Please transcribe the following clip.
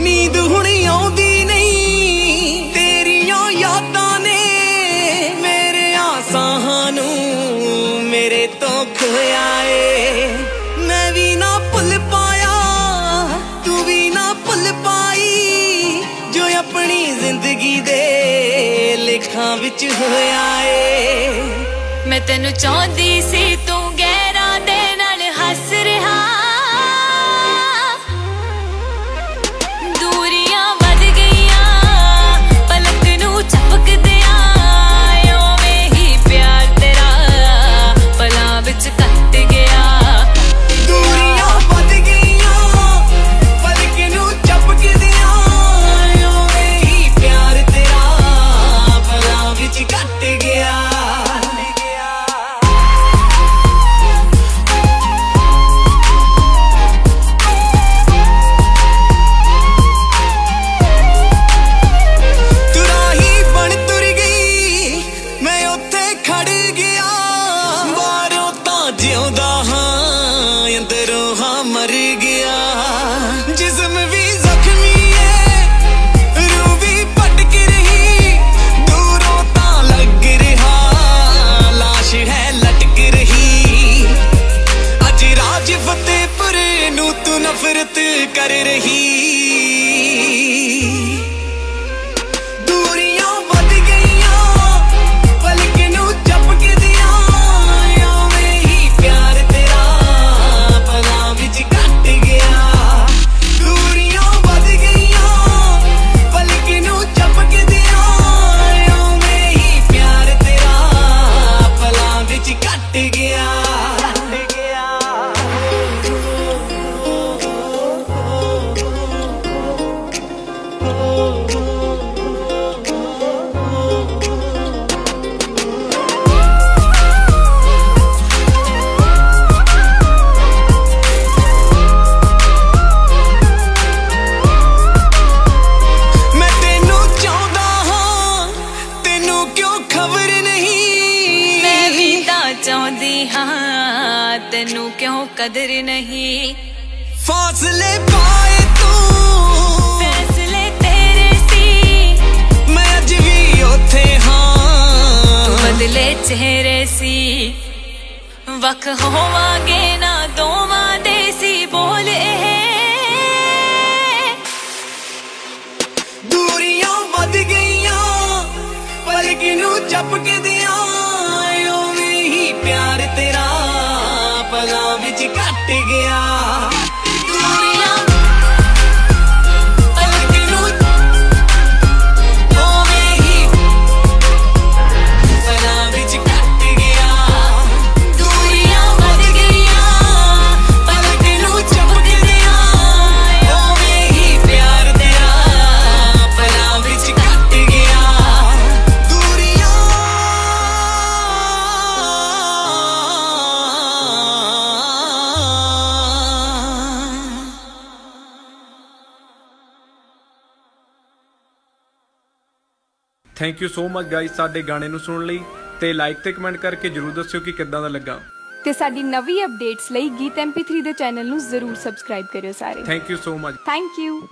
ਨੀਂਦ ਹੁਣ ਆਉਂਦੀ ਨਹੀਂ। ਤੇਰੀਆਂ ਯਾਦਾਂ ਨੇ ਮੇਰੇ ਆਸਾਂ ਨੂੰ ਮੇਰੇ ਤੋਂ ਖੋਇਆ ਏ ਮੈਂ ਵੀ ਨਾ ਭੁੱਲ ਪਾਇਆ, ਤੂੰ ਵੀ ਨਾ ਭੁੱਲ ਪਾਈ। ਜੋ ਆਪਣੀ ਜ਼ਿੰਦਗੀ ਦੇ ਲੇਖਾਂ ਵਿੱਚ ਹੋਇਆ ਏ। ਮੈਂ ਤੈਨੂੰ ਚਾਹੁੰਦੀ ਸੀ ਮਰ ਗਿਆ ਜਿਸਮ ਵੀ ਜ਼ਖਮੀ ਏ ਰੂਹ ਵੀ ਭਟਕ ਰਹੀ ਦੂਰੋਂ ਤਾਂ ਲੱਗ ਰਿਹਾ ਲਾਸ਼ ਹੈ ਲਟਕ ਰਹੀ ਅੱਜ ਰਾਜ ਫਤਿਹਪੁਰ ਨੂੰ ਤੂੰ ਨਫ਼ਰਤ ਕਰ ਰਹੀ ਤੈਨੂੰ ਕਿਉਂ ਕਦਰ ਨਹੀਂ? ਫਾਸਲੇ ਪਾਏ ਤੂੰ। ਫੈਸਲੇ ਤੇਰੇ ਸੀ। ਮੈਂ ਅੱਜ ਵੀ ਉੱਥੇ ਹਾਂ। ਬਦਲੇ ਚਿਹਰੇ ਸੀ। ਵਕ ਹੋਵਾਂਗੇ ਨਾ ਦੋਵਾਂ ਦੇ ਸੀ ਬੋਲ ਇਹ। ਦੂਰੀਆਂ ਵੱਧ ਗਈਆਂ ਪਲਕ ਨੂੰ ਚਪਕਦੀਆਂ ਓਵੇਂ ਪਲਾਂ ਵਿੱਚ ਗਿਆ। Thank you so much guys ਸਾਡੇ ਗਾਣੇ ਨੂੰ ਸੁਣਨ ਲਈ ਤੇ ਲਾਈਕ ਤੇ ਕਮੈਂਟ ਕਰਕੇ ਜਰੂਰ ਦੱਸਿਓ ਕਿ ਕਿੱਦਾਂ ਦਾ ਲੱਗਾ। ਤੇ ਸਾਡੀ ਨਵੀਂ ਅਪਡੇਟਸ ਲਈ ਗੀਤ MP3 ਦੇ ਚੈਨਲ ਨੂੰ ਜ਼ਰੂਰ ਸਬਸਕ੍ਰਾਈਬ ਕਰਿਓ ਸਾਰੇ। Thank you so much thank you